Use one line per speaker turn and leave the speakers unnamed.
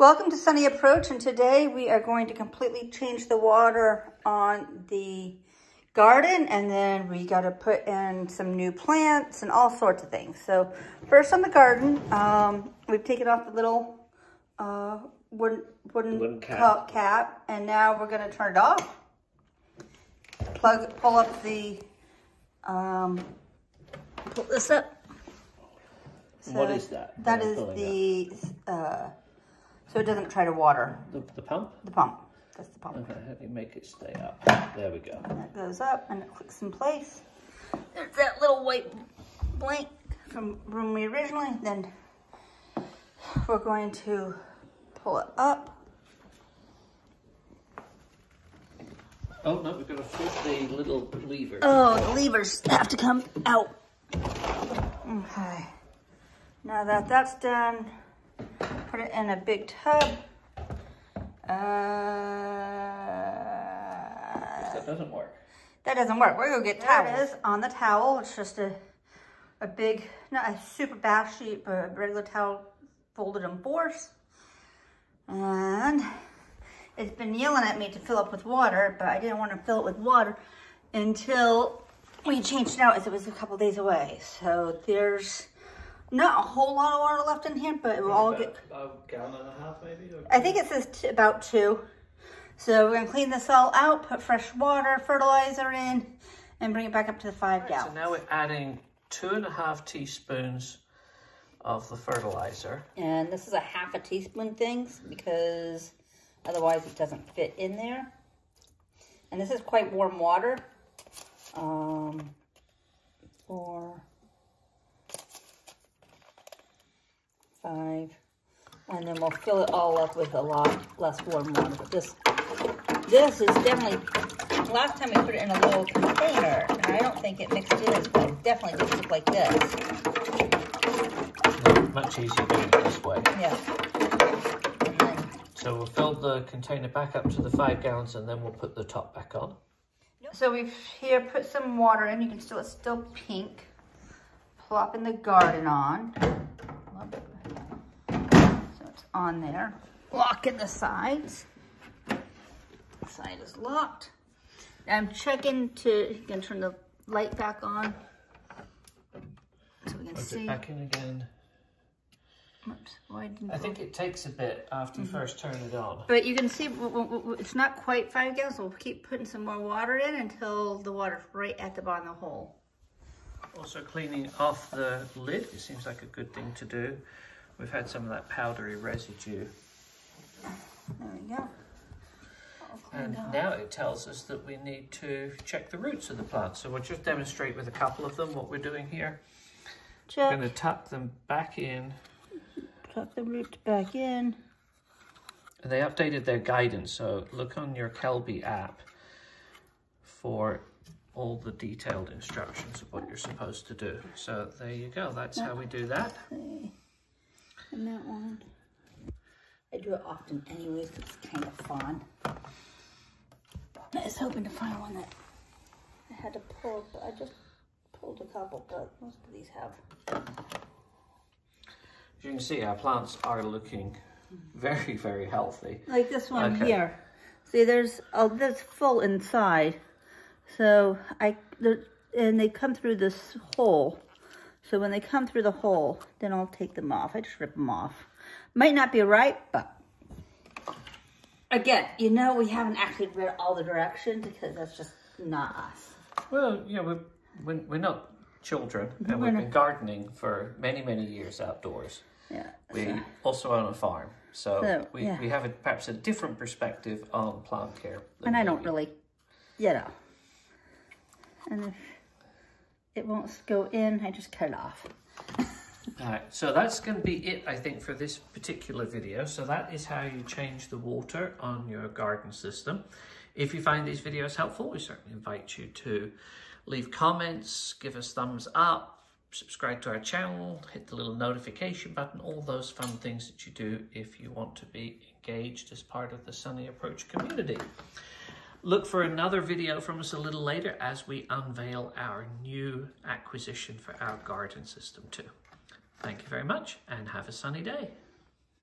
Welcome to Sunny Approach and today we are going to completely change the water on the Gardyn and then we got to put in some new plants and all sorts of things. So first on the Gardyn, um, we've taken off the little uh, wooden, wooden,
wooden cap.
cap and now we're going to turn it off. Plug, pull up the, um, pull this up.
So what is that?
That is the, uh, so it doesn't try to water.
The, the pump?
The pump. That's the pump.
Okay, let me make it stay up. There we go.
And that goes up and it clicks in place. There's that little white blank from when we originally, then we're going to pull it up.
Oh, no, we've got to flip the little lever.
Oh, the levers have to come out. Okay. Now that that's done, put it in a big tub. Uh,
that doesn't work.
That doesn't work. We're gonna get towels. There it is on the towel. It's just a, a big, not a super bath sheet, but a regular towel folded in fours. And it's been yelling at me to fill up with water, but I didn't want to fill it with water until we changed it out as it was a couple days away. So there's not a whole lot of water left in here, but it will all get...
A gallon and a half maybe?
I think it says about two. So we're gonna clean this all out, put fresh water, fertilizer in, and bring it back up to the five right, gallons.
So now we're adding two and a half teaspoons of the fertilizer.
And this is a half a teaspoon things because otherwise it doesn't fit in there. And this is quite warm water. Um, four, five, and then we'll fill it all up with a lot less warm water. But this, this is definitely, last time we put it in a little container, and I don't think it mixed in as but it definitely doesn't look like this.
Much easier doing it this way.
Yeah.
So we'll fill the container back up to the five gallons and then we'll put the top back on.
So we've here put some water in. You can still, it's still pink. Plopping the Gardyn on on there. Locking the sides. The side is locked. I'm checking to, you can turn the light back on. So we can
Put
see.
it back in again.
Oops, why
I think it takes a bit after you mm -hmm. first turn it on.
But you can see it's not quite five gallons, so we'll keep putting some more water in until the water's right at the bottom of the hole.
Also cleaning off the lid, it seems like a good thing to do. We've had some of that powdery residue.
There we go.
And now it tells us that we need to check the roots of the plant. So we'll just demonstrate with a couple of them what we're doing here. Check. We're going to tuck them back in.
Tuck the roots back in.
And they updated their guidance, so look on your Kelby app for all the detailed instructions of what you're supposed to do. So there you go, that's how we do that
in that one. I do it often anyways, it's kind of fun. I was hoping to find one that I had to pull, but I just pulled a couple, but most of these have.
As you can see, our plants are looking very, very healthy.
Like this one okay. here. See, there's oh, this full inside. So I, and they come through this hole. So when they come through the hole, then I'll take them off. I just rip them off. Might not be right, but again, you know, we haven't actually read all the directions because that's just not us.
Well, yeah, we're, we're not children mm-hmm. and we've been gardening for many, many years outdoors.
Yeah.
We so. also own a farm. So, so we, yeah. we have a, perhaps a different perspective on plant care.
And I don't really, you know. And if it won't go in, I just cut it off.
Alright, so that's going to be it, I think, for this particular video. So that is how you change the water on your Gardyn system. If you find these videos helpful, we certainly invite you to leave comments, give us thumbs up, subscribe to our channel, hit the little notification button, all those fun things that you do if you want to be engaged as part of the Sunny Approach community. Look for another video from us a little later as we unveil our new acquisition for our Gardyn system too. Thank you very much and have a sunny day.